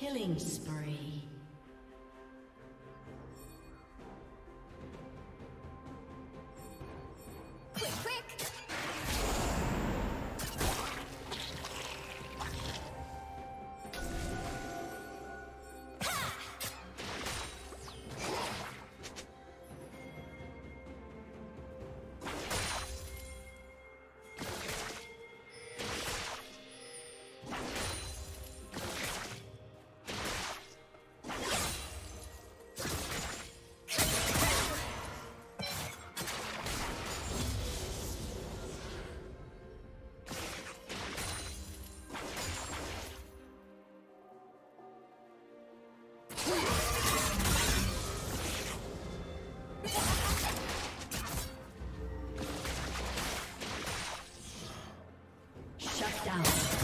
Killing spree. Team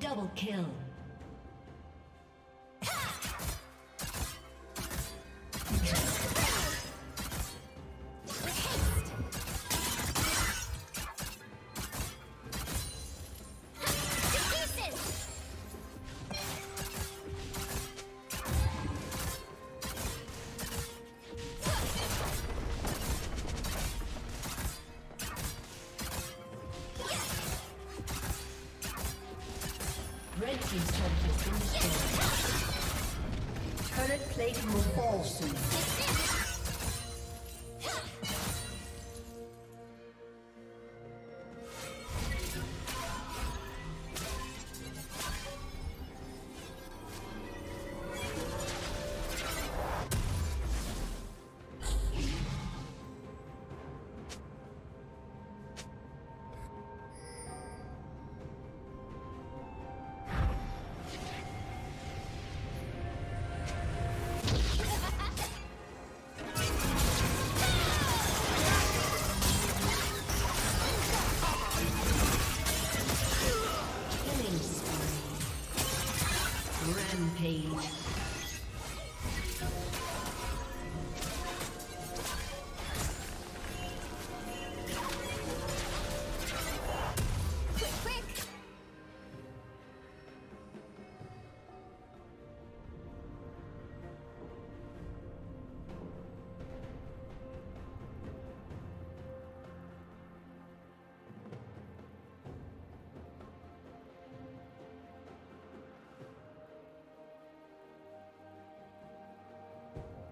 double kill. False.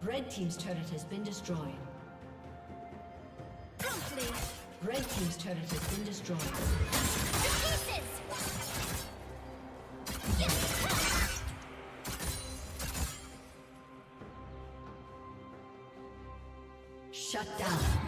Red Team's turret has been destroyed. Promptly. Red Team's turret has been destroyed. Shut down.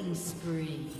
Killing spree.